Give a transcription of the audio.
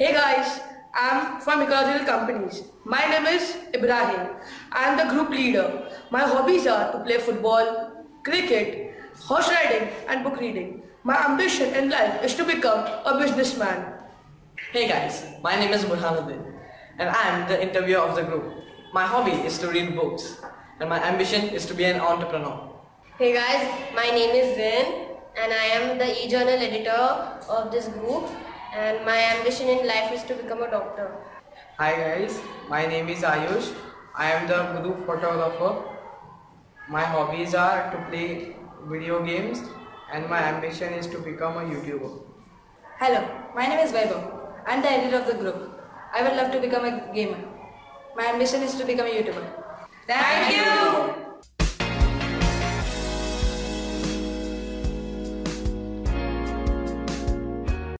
Hey guys, I'm from Ecological Companies. My name is Ibrahim. I am the group leader. My hobbies are to play football, cricket, horse riding and book reading. My ambition in life is to become a businessman. Hey guys, my name is Burhanuddin and I am the interviewer of the group. My hobby is to read books and my ambition is to be an entrepreneur. Hey guys, my name is Zain and I am the e-journal editor of this group and my ambition in life is to become a doctor. Hi guys, my name is Ayush. I am the group photographer. My hobbies are to play video games and my ambition is to become a YouTuber. Hello, my name is Vaibhav. I am the editor of the group. I would love to become a gamer. My ambition is to become a YouTuber. Thank you.